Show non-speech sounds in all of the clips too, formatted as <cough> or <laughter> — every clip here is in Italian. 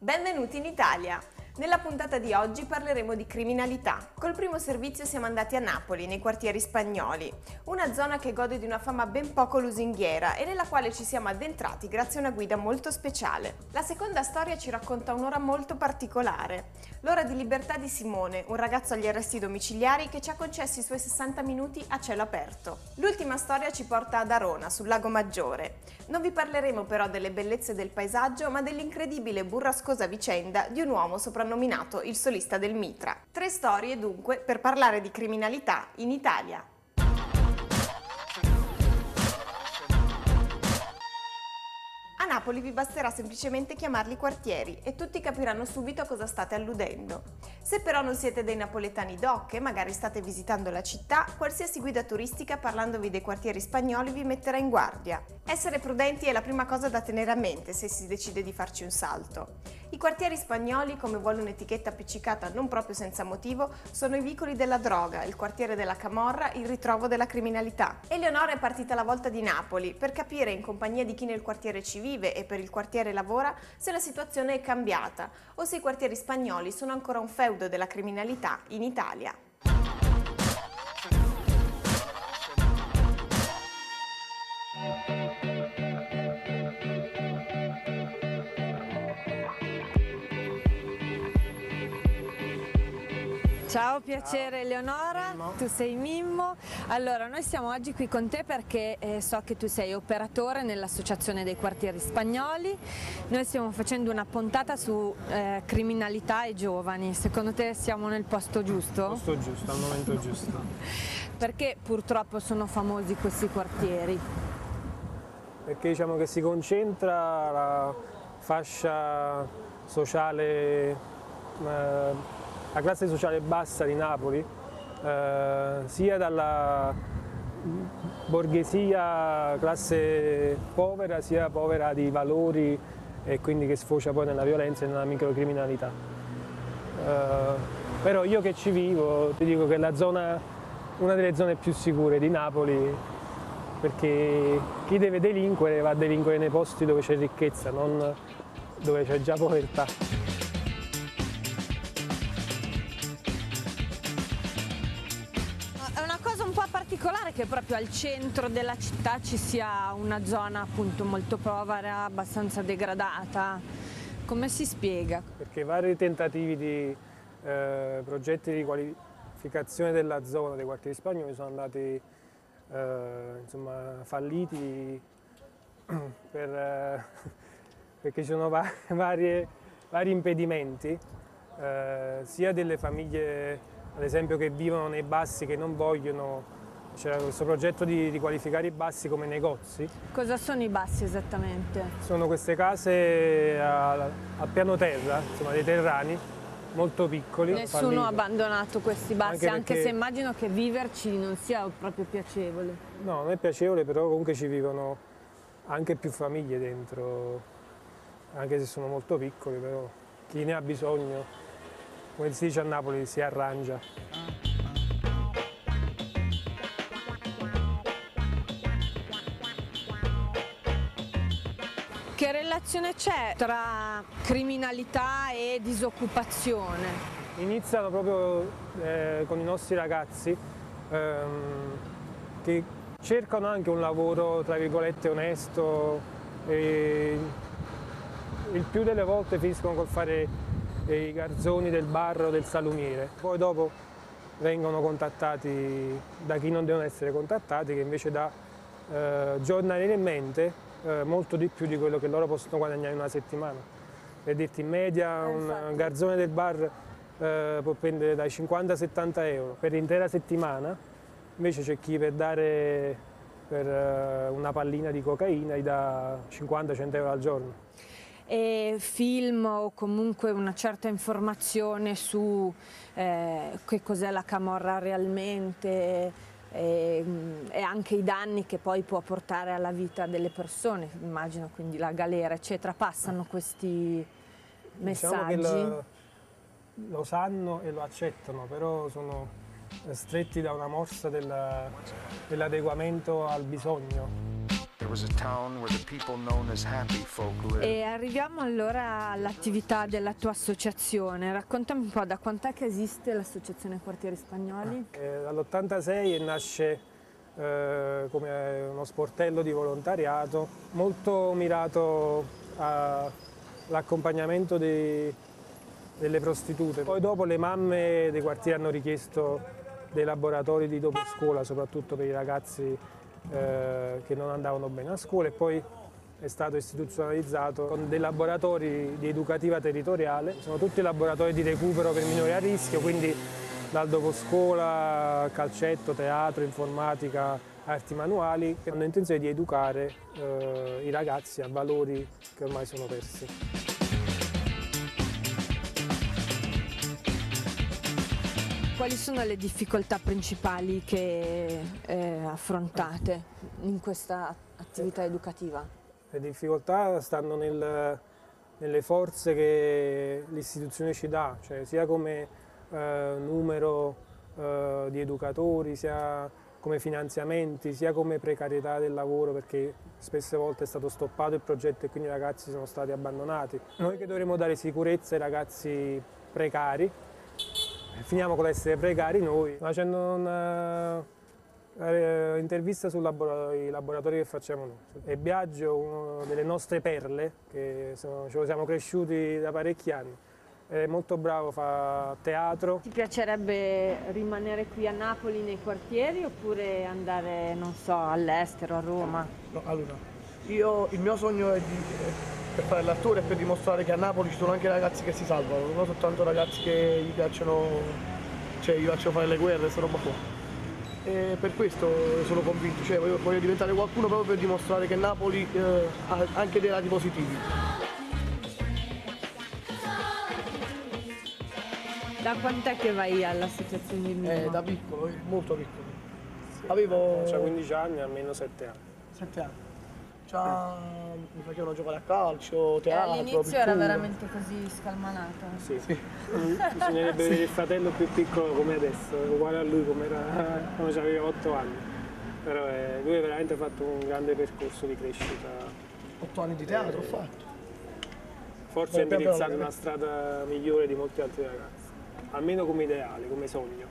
Benvenuti in Italia! Nella puntata di oggi parleremo di criminalità. Col primo servizio siamo andati a Napoli, nei quartieri spagnoli, una zona che gode di una fama ben poco lusinghiera e nella quale ci siamo addentrati grazie a una guida molto speciale. La seconda storia ci racconta un'ora molto particolare, l'ora di libertà di Simone, un ragazzo agli arresti domiciliari che ci ha concesso i suoi 60 minuti a cielo aperto. L'ultima storia ci porta ad Arona, sul lago Maggiore. Non vi parleremo però delle bellezze del paesaggio, ma dell'incredibile e burrascosa vicenda di un uomo soprannominato soprannominato il solista del Mitra. Tre storie dunque per parlare di criminalità in Italia. A Napoli vi basterà semplicemente chiamarli quartieri e tutti capiranno subito a cosa state alludendo. Se però non siete dei napoletani doc e magari state visitando la città, qualsiasi guida turistica parlandovi dei quartieri spagnoli vi metterà in guardia. Essere prudenti è la prima cosa da tenere a mente se si decide di farci un salto. I quartieri spagnoli, come vuole un'etichetta appiccicata non proprio senza motivo, sono i vicoli della droga, il quartiere della camorra, il ritrovo della criminalità. Eleonora è partita alla volta di Napoli per capire in compagnia di chi nel quartiere ci vive e per il quartiere lavora se la situazione è cambiata o se i quartieri spagnoli sono ancora un feudo della criminalità in Italia. Ciao, piacere Eleonora, tu sei Mimmo. Allora, noi siamo oggi qui con te perché eh, so che tu sei operatore nell'Associazione dei Quartieri Spagnoli. Noi stiamo facendo una puntata su eh, criminalità e giovani. Secondo te siamo nel posto giusto? Posto giusto, al momento giusto. <laughs> Perché purtroppo sono famosi questi quartieri? Perché diciamo che si concentra la fascia sociale eh, la classe sociale bassa di Napoli, eh, sia dalla borghesia classe povera, sia povera di valori e quindi che sfocia poi nella violenza e nella microcriminalità. Eh, però io che ci vivo ti dico che è una delle zone più sicure di Napoli perché chi deve delinquere va a delinquere nei posti dove c'è ricchezza, non dove c'è già povertà. Che proprio al centro della città ci sia una zona appunto molto povera, abbastanza degradata. Come si spiega? Perché vari tentativi di eh, progetti di qualificazione della zona dei quartieri spagnoli sono andati eh, insomma, falliti <clears throat> per, eh, perché ci sono va <laughs> varie, vari impedimenti eh, sia delle famiglie ad esempio che vivono nei bassi che non vogliono c'era questo progetto di riqualificare i bassi come negozi. Cosa sono i bassi esattamente? Sono queste case a, a piano terra, insomma dei terrani, molto piccoli. Nessuno ha abbandonato questi bassi, anche, anche se immagino che viverci non sia proprio piacevole. No, non è piacevole, però comunque ci vivono anche più famiglie dentro, anche se sono molto piccoli, però chi ne ha bisogno, come si dice a Napoli, si arrangia. Che relazione c'è tra criminalità e disoccupazione? Iniziano proprio eh, con i nostri ragazzi ehm, che cercano anche un lavoro tra virgolette onesto e il più delle volte finiscono col fare i garzoni del bar o del salumiere. Poi dopo vengono contattati da chi non devono essere contattati che invece dà eh, giornalieriamente eh, molto di più di quello che loro possono guadagnare in una settimana. Per dirti in media eh, un garzone del bar eh, può prendere dai 50 ai 70 euro per l'intera settimana, invece c'è chi per dare per eh, una pallina di cocaina gli dà 50-100 euro al giorno. e film o comunque una certa informazione su eh, che cos'è la camorra realmente e, e, anche i danni che poi può portare alla vita delle persone, immagino quindi la galera eccetera, passano questi messaggi. Diciamo lo, lo sanno e lo accettano, però sono stretti da una morsa dell'adeguamento al bisogno. E arriviamo allora all'attività della tua associazione. Raccontami un po' da quant'è che esiste l'associazione Quartieri Spagnoli? Eh, Dall'86 nasce eh, come uno sportello di volontariato molto mirato all'accompagnamento delle prostitute. Poi dopo le mamme dei quartieri hanno richiesto dei laboratori di dopo scuola, soprattutto per i ragazzi eh, che non andavano bene a scuola e poi è stato istituzionalizzato con dei laboratori di educativa territoriale, sono tutti laboratori di recupero per minori a rischio, quindi dal dopo scuola, calcetto, teatro, informatica, arti manuali, che hanno intenzione di educare eh, i ragazzi a valori che ormai sono persi. Quali sono le difficoltà principali che eh, affrontate in questa attività educativa? Le difficoltà stanno nel, nelle forze che l'istituzione ci dà, cioè sia come eh, numero eh, di educatori, sia come finanziamenti, sia come precarietà del lavoro perché spesse volte è stato stoppato il progetto e quindi i ragazzi sono stati abbandonati. Noi che dovremmo dare sicurezza ai ragazzi precari finiamo con l'essere precari noi, facendo una eh, intervista sui laboratori, laboratori che facciamo noi. E Biagio, una delle nostre perle, che sono, ce lo siamo cresciuti da parecchi anni, è molto bravo, fa teatro. Ti piacerebbe rimanere qui a Napoli nei quartieri oppure andare, non so, all'estero, a Roma? No, allora, io, il mio sogno è di, per fare l'attore e per dimostrare che a Napoli ci sono anche ragazzi che si salvano, non soltanto ragazzi che gli piacciono, cioè gli piacciono fare le guerre, questa roba qua. E per questo sono convinto, cioè voglio, voglio diventare qualcuno proprio per dimostrare che Napoli eh, ha anche dei lati positivi. Da quant'è che vai all'associazione di Milano? Eh, da piccolo, molto piccolo. Avevo... C'ha 15 anni, almeno 7 anni. 7 anni. Già mi facevano giocare a calcio, teatro. All'inizio era veramente così scalmanato. Sì, sì. bisognerebbe vedere <laughs> il fratello più piccolo come adesso, uguale a lui come era <laughs> quando aveva 8 anni. Però eh, lui ha veramente fatto un grande percorso di crescita. 8 anni di teatro eh, ho fatto. Forse ha indirizzato una strada migliore di molti altri ragazzi, almeno come ideale, come sogno.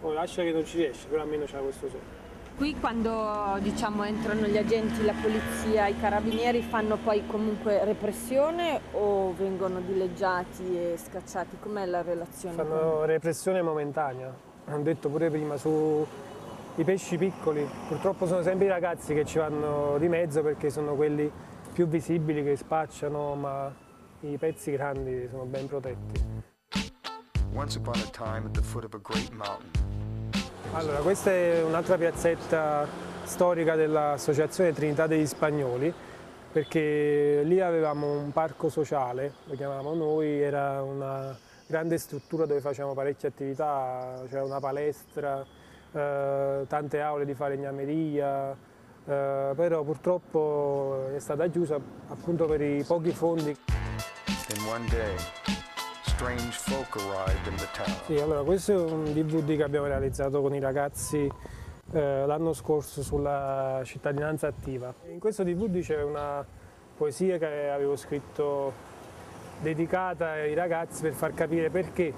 Poi lascia che non ci riesce, però almeno c'ha questo sogno. Qui quando diciamo, entrano gli agenti, la polizia, i carabinieri fanno poi comunque repressione o vengono dileggiati e scacciati? Com'è la relazione? Fanno repressione momentanea, hanno detto pure prima, sui pesci piccoli. Purtroppo sono sempre i ragazzi che ci vanno di mezzo perché sono quelli più visibili che spacciano, ma i pezzi grandi sono ben protetti. Once upon a time at the foot of a great mountain allora, questa è un'altra piazzetta storica dell'Associazione Trinità degli Spagnoli, perché lì avevamo un parco sociale, lo chiamavamo noi, era una grande struttura dove facevamo parecchie attività, c'era una palestra, eh, tante aule di falegnameria, eh, però purtroppo è stata chiusa appunto per i pochi fondi. Sì, allora questo è un DVD che abbiamo realizzato con i ragazzi eh, l'anno scorso sulla cittadinanza attiva. In questo DVD c'è una poesia che avevo scritto dedicata ai ragazzi per far capire perché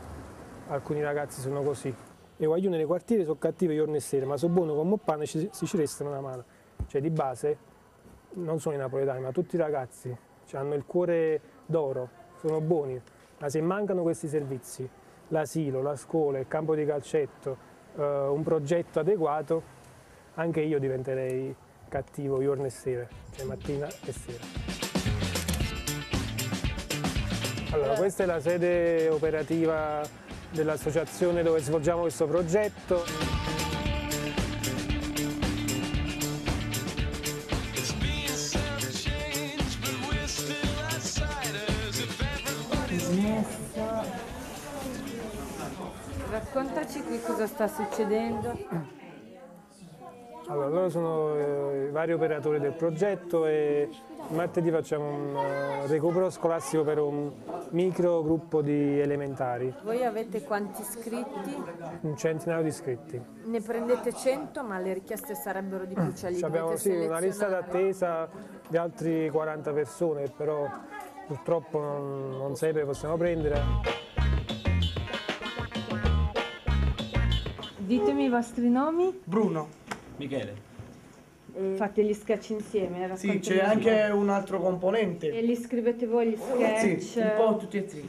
alcuni ragazzi sono così. Le guaglione nei quartieri sono cattive giorno e sera, ma sono buono come un pane si ci restano una mano. Cioè di base non sono i napoletani, ma tutti i ragazzi cioè, hanno il cuore d'oro, sono buoni. Ma se mancano questi servizi, l'asilo, la scuola, il campo di calcetto, eh, un progetto adeguato, anche io diventerei cattivo giorno e sera, cioè mattina e sera. Allora, questa è la sede operativa dell'associazione dove svolgiamo questo progetto. Raccontaci qui cosa sta succedendo. Allora, loro sono eh, i vari operatori del progetto e martedì facciamo un eh, recupero scolastico per un micro gruppo di elementari, Voi avete quanti iscritti? un centinaio di iscritti. Ne prendete 100 ma le richieste sarebbero di più, cioè abbiamo sì, una lista d'attesa di altri 40 persone, però purtroppo non, non sempre possiamo prendere. Ditemi i vostri nomi Bruno. Michele. fate gli sketch insieme. Sì, c'è anche un altro componente. E li scrivete voi gli sketch? Sì, Un po' tutti e tre.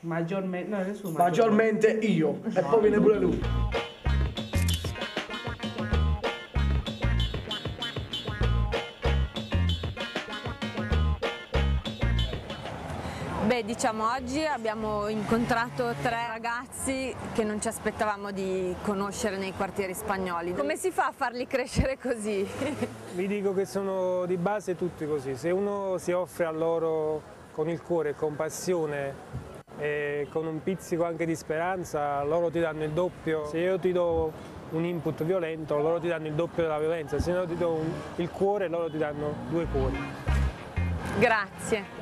Maggiormente. No, nessuno. Maggiormente io. E poi viene pure lui. Diciamo oggi abbiamo incontrato tre ragazzi che non ci aspettavamo di conoscere nei quartieri spagnoli. Come si fa a farli crescere così? <laughs> Vi dico che sono di base tutti così, se uno si offre a loro con il cuore, con passione e con un pizzico anche di speranza, loro ti danno il doppio. Se io ti do un input violento, loro ti danno il doppio della violenza, se io ti do un- il cuore, loro ti danno due cuori. Grazie.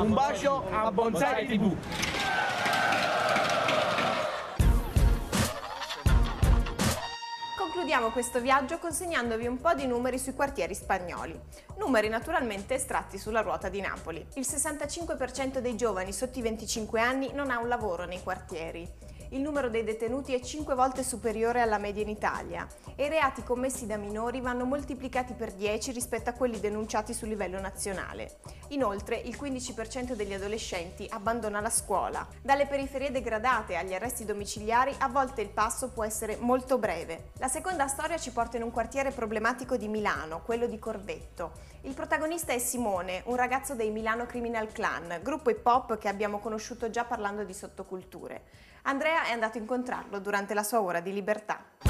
Un bacio a Bonsai TV. Concludiamo questo viaggio consegnandovi un po' di numeri sui quartieri spagnoli. Numeri naturalmente estratti sulla ruota di Napoli. Il 65% dei giovani sotto i 25 anni non ha un lavoro nei quartieri. Il numero dei detenuti è 5 volte superiore alla media in Italia e i reati commessi da minori vanno moltiplicati per 10 rispetto a quelli denunciati su livello nazionale. Inoltre, il 15% degli adolescenti abbandona la scuola. Dalle periferie degradate agli arresti domiciliari, a volte il passo può essere molto breve. La seconda storia ci porta in un quartiere problematico di Milano, quello di Corvetto. Il protagonista è Simone, un ragazzo dei Milano Criminal Clan, gruppo hip hop che abbiamo conosciuto già parlando di sottoculture. Andrea è andato a incontrarlo durante la sua ora di libertà.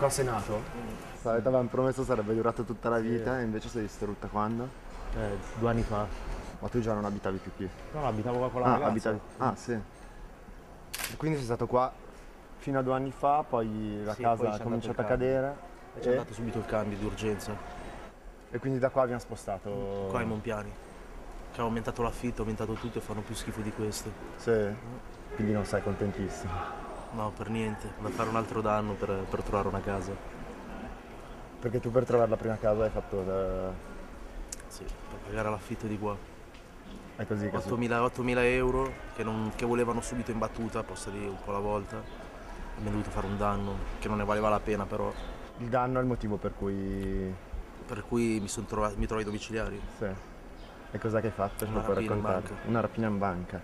Qua sei nato? Sai, ti avevamo promesso sarebbe durato tutta la vita e invece sei distrutta quando? Eh, due anni fa. Ma tu già non abitavi più qui? No, abitavo qua con la ah, ragazza. abitavi. Ah, sì. E Quindi sei stato qua fino a due anni fa, poi la Sì, casa poi ha cominciato a cadere E c'è e, andato subito il cambio di urgenza. e quindi da qua abbiamo spostato. Qua ai Monpiani. Che ha aumentato l'affitto, ha aumentato tutto e fanno più schifo di questo. Sì. Quindi non sei contentissimo. No, per niente. Da fare un altro danno per, per trovare una casa. Perché tu per trovare la prima casa hai fatto. eh, Sì, per pagare l'affitto di qua. È così che su- 8.000, 8.000 euro che, non- che volevano subito in battuta, possa dire un po' alla volta. Abbiamo dovuto fare un danno che non ne valeva la pena però. Il danno è il motivo per cui. Per cui mi, trovato, mi trovo ai domiciliari. Sì. E cos'è che hai fatto? Una rapina. Una rapina in banca.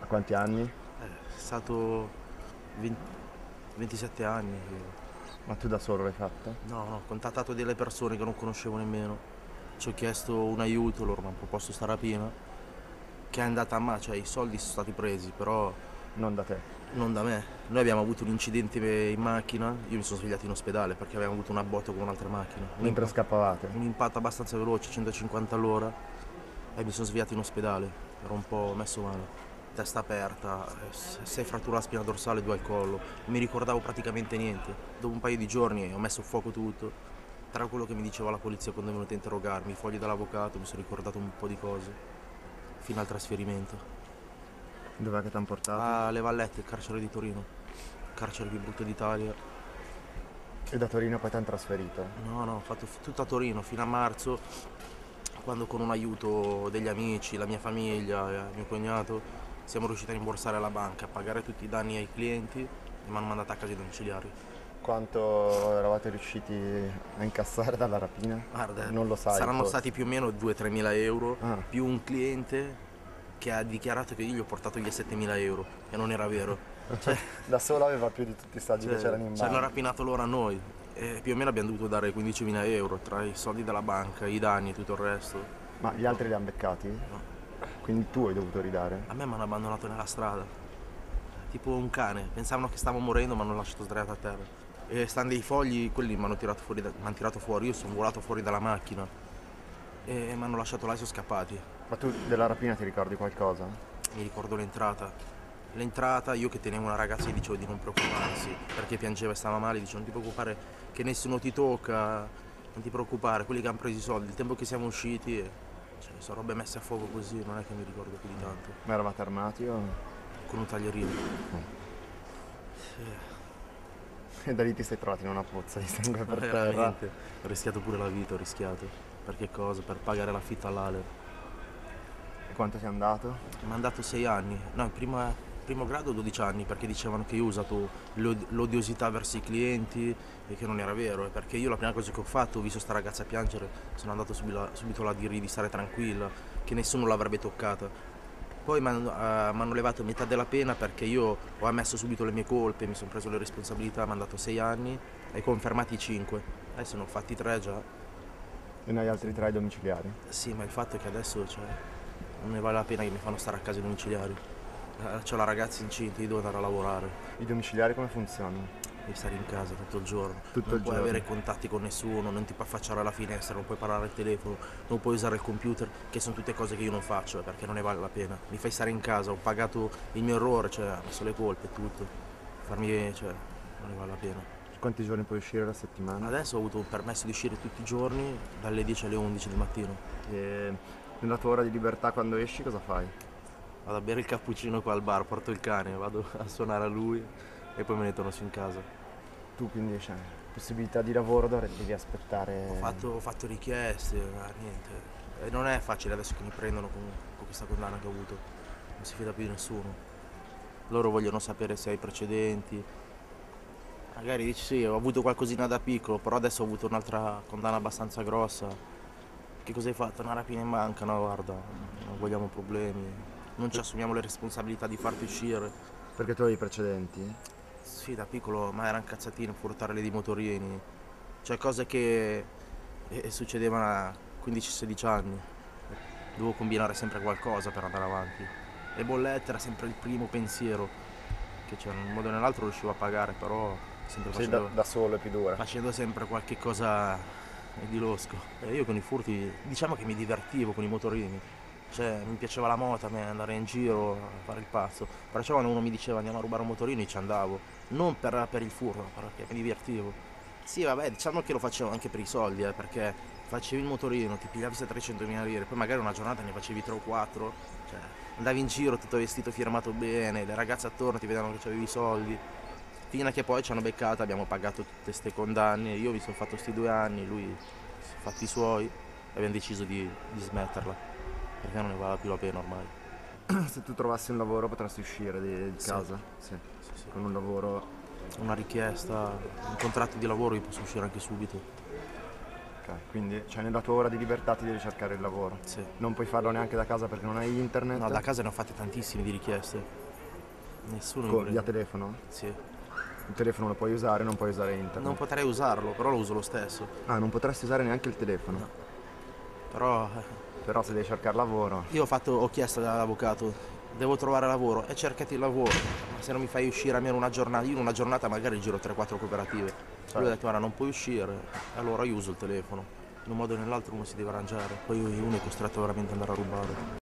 A quanti anni? Eh, è stato 20 27 anni. Ma tu da solo l'hai fatta? No, no, ho contattato delle persone che non conoscevo nemmeno. Ci ho chiesto un aiuto, loro mi hanno proposto sta rapina. Che è andata a ma, cioè i soldi sono stati presi, però Non da te. non da me. Noi abbiamo avuto un incidente in macchina, io mi sono svegliato in ospedale perché avevamo avuto una botta con un'altra macchina. Un, Mentre impa- scappavate. un impatto abbastanza veloce, 150 all'ora, e mi sono svegliato in ospedale. Ero un po' messo male. Testa aperta, eh, sei fratture alla spina dorsale e due al collo. Non mi ricordavo praticamente niente. Dopo un paio di giorni ho messo a fuoco tutto. Tra quello che mi diceva la polizia quando è venuta a interrogarmi, i fogli dall'avvocato, mi sono ricordato un po' di cose. Fino al trasferimento. Dov'è che ti hanno portato? Alle Vallette, il carcere di Torino. Il carcere più brutto d'Italia. E da Torino poi ti hanno trasferito. No, no, ho fatto tutto a Torino fino a marzo, quando con un aiuto degli amici, la mia famiglia e mio cognato siamo riusciti a rimborsare alla banca, a pagare tutti i danni ai clienti e mi hanno mandato a casa i domiciliari. Quanto eravate riusciti a incassare dalla rapina? Guarda, non lo sai. saranno forse. stati più o meno 2-3 mila euro, Ah. più un cliente che ha dichiarato che io gli ho portato via 7 mila euro, e non era vero. <laughs> Cioè, Da solo aveva più di tutti i che Cioè, c'erano in ci hanno banca. rapinato loro a noi e più o meno abbiamo dovuto dare 15.000 euro tra i soldi della banca, i danni e tutto il resto. Ma gli altri li hanno beccati? Quindi tu hai dovuto ridare? A me mi hanno abbandonato nella strada. tipo un cane. Pensavano che stavo morendo ma l'ho lasciato sdraiato a terra. E stando dei fogli, quelli mi hanno tirato fuori, da- m'han tirato fuori, io sono volato fuori dalla macchina e mi hanno lasciato là e sono scappati. Ma tu della rapina ti ricordi qualcosa? Mi ricordo l'entrata. L'entrata, io che tenevo una ragazza gli dicevo di non preoccuparsi, perché piangeva e stava male, dicevo non ti preoccupare che nessuno ti tocca, non ti preoccupare, quelli che hanno preso i soldi, il tempo che siamo usciti, eh, cioè, sono robe messe a fuoco così, non è che mi ricordo più di tanto, Ma eravate armati o... con un taglierino. E da lì ti sei trovato in una pozza di sangue per <laughs> terra. Veramente, ho rischiato pure la vita, ho rischiato. Per che cosa? Per pagare l'affitto all'Aler. E quanto ti è andato? Mi hanno dato sei anni, no, prima- primo grado 12 anni perché dicevano che io ho usato l'od- l'odiosità verso i clienti e che non era vero, e perché io la prima cosa che ho fatto, ho visto sta ragazza piangere, sono andato subito, subito là a dirgli di stare tranquilla, che nessuno l'avrebbe toccata. Poi mi hanno levato metà della pena perché io ho ammesso subito le mie colpe, mi sono preso le responsabilità, mi hanno dato sei anni e confermati cinque. Adesso ne ho fatti tre già. E ne hai altri tre domiciliari? Sì, ma il fatto è che adesso cioè, non ne vale la pena che mi fanno stare a casa i domiciliari. Eh, C'ho la ragazza incinta, io devo andare a lavorare, I domiciliari come funzionano? devi stare in casa tutto il giorno. Tutto non il puoi giorno. avere contatti con nessuno, non ti puoi affacciare alla finestra, non puoi parlare al telefono, non puoi usare il computer, che sono tutte cose che io non faccio eh, perché non ne vale la pena. Mi fai stare in casa, ho pagato il mio errore, cioè ho messo le colpe e tutto. Farmi, cioè, non ne vale la pena. Quanti giorni puoi uscire alla settimana? Adesso ho avuto un permesso di uscire tutti i giorni dalle 10 alle 11 del mattino. E nella tua ora di libertà quando esci cosa fai? Vado a bere il cappuccino qua al bar, porto il cane, vado a suonare a lui e poi me ne torno su in casa. Tu quindi c'è possibilità di lavoro devi aspettare. Ho fatto, ho fatto richieste, ma niente. E non è facile adesso che mi prendono con, con questa condanna che ho avuto. Non si fida più di nessuno. Loro vogliono sapere se hai precedenti. Magari dici sì, ho avuto qualcosina da piccolo, però adesso ho avuto un'altra condanna abbastanza grossa. Che cosa hai fatto? Una rapina in banca? No, guarda, non vogliamo problemi. Non ci assumiamo le responsabilità di farti uscire. Perché tu hai i precedenti? Sì, da piccolo, ma erano cazzatine, furtarle dei motorini. Cioè cose che eh, succedevano a 15-16 anni. Dovevo combinare sempre qualcosa per andare avanti. Le bollette era sempre il primo pensiero. Che c'era in un modo o nell'altro riuscivo a pagare, però sempre facendo, da, da solo è più dura. facendo sempre qualche cosa di losco. E io con i furti, diciamo che mi divertivo con i motorini. Cioè, mi piaceva la moto, a me andare in giro, fare il pazzo. Perciò quando uno mi diceva andiamo a rubare un motorino, ci andavo. Non per, per il furto, perché mi divertivo. Sì, vabbè, diciamo che lo facevo anche per i soldi, eh, perché facevi il motorino, ti pigliavi 300.000 lire, poi magari una giornata ne facevi 3 o 4. Cioè, andavi in giro tutto vestito firmato bene, le ragazze attorno ti vedevano che avevi i soldi. Fino a che poi ci hanno beccata, abbiamo pagato tutte queste condanne, io mi sono fatto questi due anni, lui si è fatti i suoi e abbiamo deciso di, di smetterla, perché non ne vale più la pena ormai. <clears throat> Se tu trovassi un lavoro potresti uscire di, di Sì. casa? Sì. Sì, sì. Con un lavoro. Una richiesta, un contratto di lavoro io posso uscire anche subito. Ok. Quindi cioè, nella tua ora di libertà ti devi cercare il lavoro. Sì. Non puoi farlo neanche da casa perché non hai internet. No, da casa ne ho fatte tantissime di richieste. Nessuno mi Co- prende. via telefono? Sì. Il telefono lo puoi usare, non puoi usare internet. Non potrei usarlo, però lo uso lo stesso. Ah, non potresti usare neanche il telefono. Però eh, Però se devi cercare lavoro. io ho, fatto, ho chiesto all'avvocato, devo trovare lavoro e cercati il lavoro. Ma se non mi fai uscire almeno una giornata, io in una giornata magari giro 3-4 cooperative. Lui ha detto guarda non puoi uscire, e allora io uso il telefono. In un modo o nell'altro uno si deve arrangiare, poi uno è costretto veramente ad andare a rubare.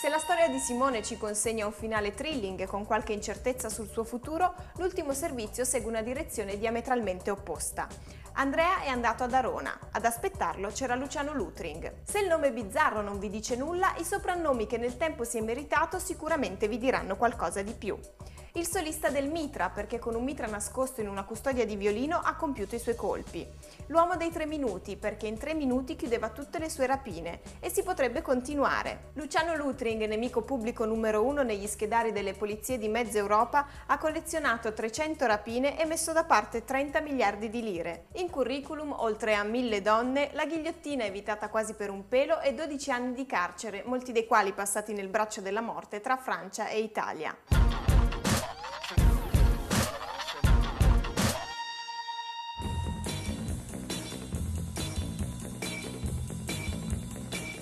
Se la storia di Simone ci consegna un finale thrilling con qualche incertezza sul suo futuro, l'ultimo servizio segue una direzione diametralmente opposta. Andrea è andato ad Arona, ad aspettarlo c'era Luciano Lutring. Se il nome bizzarro non vi dice nulla, i soprannomi che nel tempo si è meritato sicuramente vi diranno qualcosa di più. Il solista del mitra, perché con un mitra nascosto in una custodia di violino ha compiuto i suoi colpi. L'uomo dei tre minuti, perché in tre minuti chiudeva tutte le sue rapine. E si potrebbe continuare. Luciano Lutring, nemico pubblico numero uno negli schedari delle polizie di mezza Europa, ha collezionato 300 rapine e messo da parte 30 miliardi di lire. In curriculum, oltre a mille donne, la ghigliottina evitata quasi per un pelo e 12 anni di carcere, molti dei quali passati nel braccio della morte tra Francia e Italia.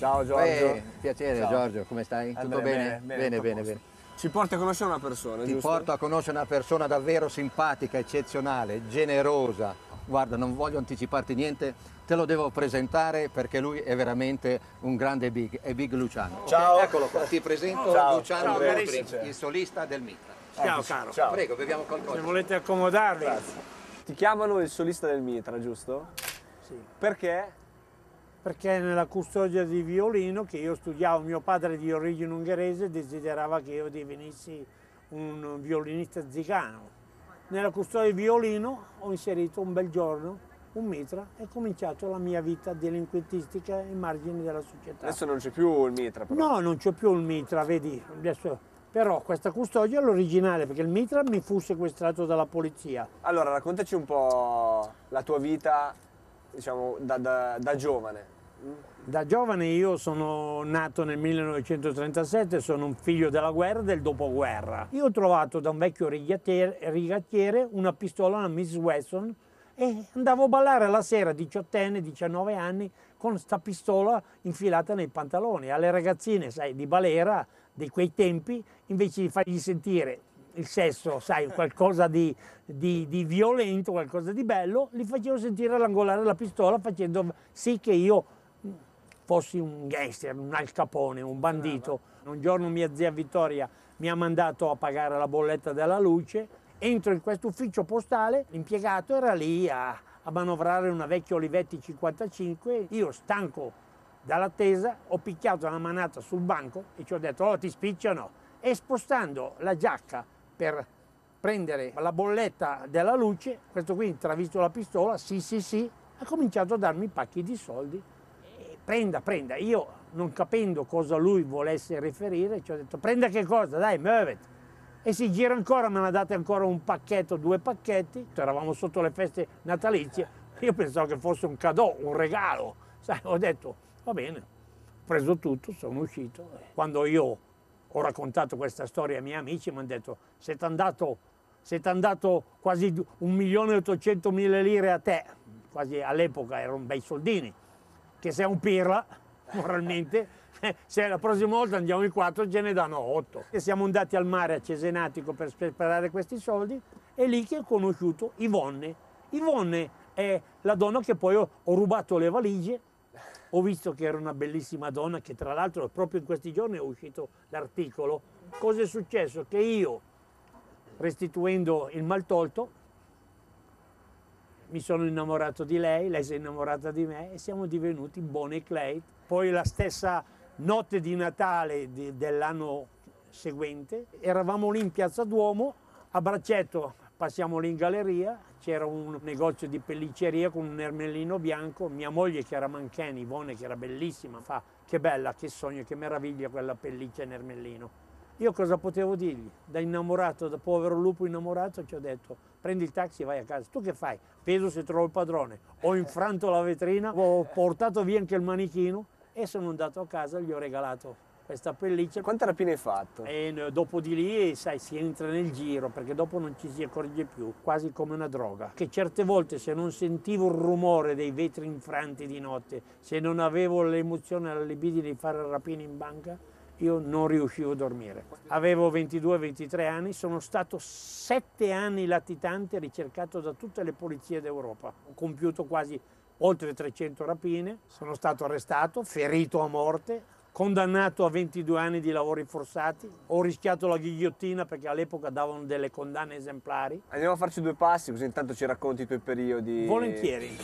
Ciao Eh, piacere Ciao. Giorgio, come stai? Tutto Andrea, bene? bene, bene, tutto bene, bene. Ci porta a conoscere una persona, Ti giusto? porto a conoscere una persona davvero simpatica, eccezionale, generosa. Guarda, non voglio anticiparti niente, te lo devo presentare perché lui è veramente un grande big, è Big Luciano. Ciao. Eccolo qua, ti presento Ciao. Luciano carissimo. il solista del Mitra. Ciao caro. Ciao. Prego, beviamo qualcosa. Se volete accomodarvi. Ti chiamano il solista del Mitra, giusto? Sì. Perché? Perché nella custodia di violino che io studiavo, mio padre di origine ungherese desiderava che io divenissi un violinista zigano. Nella custodia di violino ho inserito un bel giorno un mitra e ho cominciato la mia vita delinquentistica ai margini della società. Adesso non c'è più il Mitra, però. No, non c'è più il mitra, vedi, adesso, però questa custodia è l'originale perché il mitra mi fu sequestrato dalla polizia. Allora, raccontaci un po' la tua vita, diciamo, da, da- da giovane. Da giovane io sono nato nel 1937, sono un figlio della guerra e del dopoguerra. Io ho trovato da un vecchio rigattiere, una pistola, una Miss Wesson, e andavo a ballare la sera, 18enne, 19 anni, con sta pistola infilata nei pantaloni. Alle ragazzine, sai, di balera di quei tempi, invece di fargli sentire il sesso, sai, qualcosa di, di- di violento, qualcosa di bello, li facevo sentire all'angolare la pistola facendo sì che io fossi un gangster, un Al Capone, un bandito. Un giorno mia zia Vittoria mi ha mandato a pagare la bolletta della luce, entro in questo ufficio postale, l'impiegato era lì a, a manovrare una vecchia Olivetti 55, io stanco dall'attesa ho picchiato una manata sul banco e ci ho detto oh ti spicciano e spostando la giacca per prendere la bolletta della luce, questo qui intravisto la pistola, sì sì sì, ha cominciato a darmi pacchi di soldi e prenda, prenda. Io, non capendo cosa lui volesse riferire, ci ho detto prenda che cosa, dai, muovete. E si gira ancora, me ne ha dato ancora un pacchetto, due pacchetti. Eravamo sotto le feste natalizie. Io pensavo che fosse un cadeau, un regalo. Sai, ho detto, va bene, ho preso tutto, sono uscito. Quando io ho raccontato questa storia ai miei amici, mi hanno detto, siete andato, siete andato quasi 1.800.000 lire a te, quasi all'epoca erano bei soldini, che sei un pirla, moralmente, <laughs> se la prossima volta andiamo in quattro ce ne danno otto. E siamo andati al mare a Cesenatico per sperare questi soldi, è lì che ho conosciuto Ivonne. Ivonne è la donna che poi ho rubato le valigie, ho visto che era una bellissima donna, che tra l'altro proprio in questi giorni è uscito l'articolo. Cosa è successo? Che io, restituendo il maltolto, mi sono innamorato di lei, lei si è innamorata di me e siamo divenuti Bonnie e Clyde. Poi la stessa notte di Natale dell'anno seguente eravamo lì in Piazza Duomo, a braccetto passiamo lì in galleria, c'era un negozio di pellicceria con un ermellino bianco, mia moglie che era manchena, Ivone che era bellissima, fa che bella, che sogno, che meraviglia quella pelliccia in ermellino. Io cosa potevo dirgli? Da innamorato, da povero lupo innamorato, ci ho detto prendi il taxi e vai a casa. Tu che fai? Vedo se trovo il padrone. Ho infranto la vetrina, <laughs> ho portato via anche il manichino e sono andato a casa, gli ho regalato questa pelliccia. Quante rapine hai fatto? E eh, dopo di lì, sai, si entra nel giro perché dopo non ci si accorge più, quasi come una droga. Che certe volte se non sentivo il rumore dei vetri infranti di notte, se non avevo l'emozione e la libidine di fare rapine in banca, io non riuscivo a dormire. Avevo 22-23 anni, sono stato sette anni latitante ricercato da tutte le polizie d'Europa. Ho compiuto quasi oltre 300 rapine, sono stato arrestato, ferito a morte, condannato a 22 anni di lavori forzati, ho rischiato la ghigliottina perché all'epoca davano delle condanne esemplari. Andiamo a farci due passi così intanto ci racconti i tuoi periodi. Volentieri.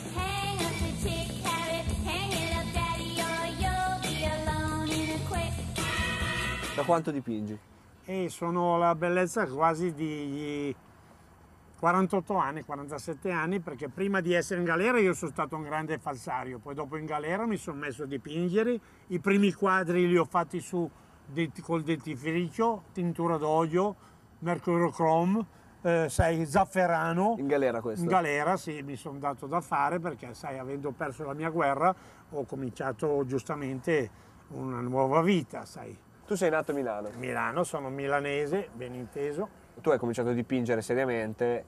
Quick. Da quanto dipingi? E sono la bellezza quasi di 48 anni, 47 anni, perché prima di essere in galera io sono stato un grande falsario, poi dopo in galera mi sono messo a dipingere, i primi quadri li ho fatti su col dentifricio, tintura d'olio, mercurochrome, eh, sai, zafferano. In galera questo? In galera, sì, mi sono dato da fare perché, sai, avendo perso la mia guerra, ho cominciato giustamente una nuova vita, sai. Tu sei nato a Milano. Milano, sono milanese, ben inteso. Tu hai cominciato a dipingere seriamente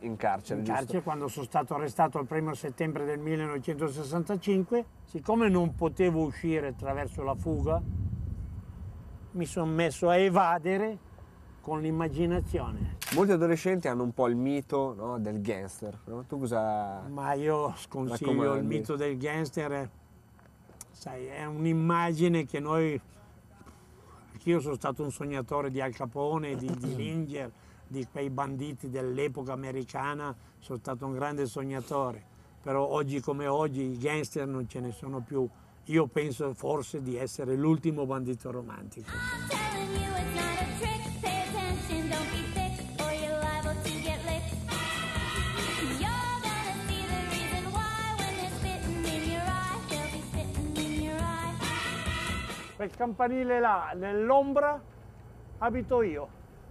in carcere, in giusto? carcere quando sono stato arrestato il 1 settembre del 1965. Siccome non potevo uscire attraverso la fuga, mi sono messo a evadere con l'immaginazione. Molti adolescenti hanno un po' il mito no, del gangster. no? Tu cosa. Ma io sconsiglio il mito del gangster, sai, è un'immagine che noi, anch'io sono stato un sognatore di Al Capone, di, di Linger, di quei banditi dell'epoca americana, sono stato un grande sognatore, però oggi come oggi i gangster non ce ne sono più. Io penso forse di essere l'ultimo bandito romantico. Quel campanile là, nell'ombra, abito io.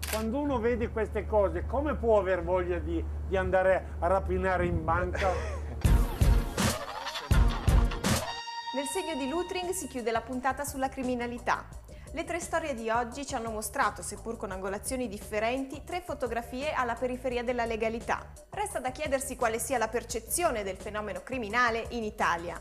Quando uno vede queste cose, come può aver voglia di, di andare a rapinare in banca? <laughs> Nel segno di Lutring si chiude la puntata sulla criminalità. Le tre storie di oggi ci hanno mostrato, seppur con angolazioni differenti, tre fotografie alla periferia della legalità. Resta da chiedersi quale sia la percezione del fenomeno criminale in Italia.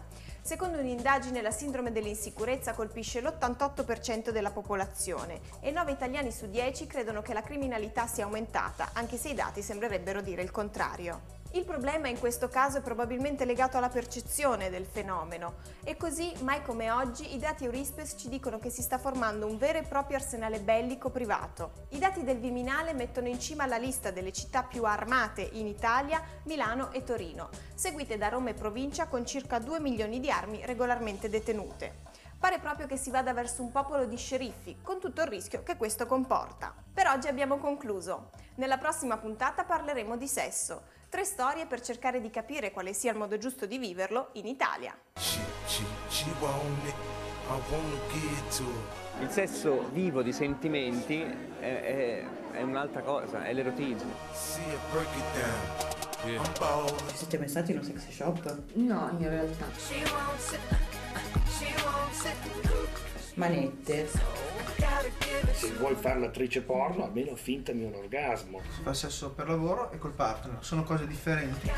Secondo un'indagine la sindrome dell'insicurezza colpisce l'88% della popolazione e 9 italiani su 10 credono che la criminalità sia aumentata, anche se i dati sembrerebbero dire il contrario. Il problema in questo caso è probabilmente legato alla percezione del fenomeno e così, mai come oggi, i dati Eurispes ci dicono che si sta formando un vero e proprio arsenale bellico privato. I dati del Viminale mettono in cima alla lista delle città più armate in Italia Milano e Torino, seguite da Roma e provincia con circa 2 milioni di armi regolarmente detenute. Pare proprio che si vada verso un popolo di sceriffi, con tutto il rischio che questo comporta. Per oggi abbiamo concluso. Nella prossima puntata parleremo di sesso. Tre storie per cercare di capire quale sia il modo giusto di viverlo in Italia. Il sesso vivo di sentimenti è, è- è un'altra cosa, è l'erotismo. Siete mai stati in un sex shop? No, in realtà. Manette. Se vuoi fare l'attrice porno, almeno fintami un orgasmo. Si fa sesso per lavoro e col partner, sono cose differenti.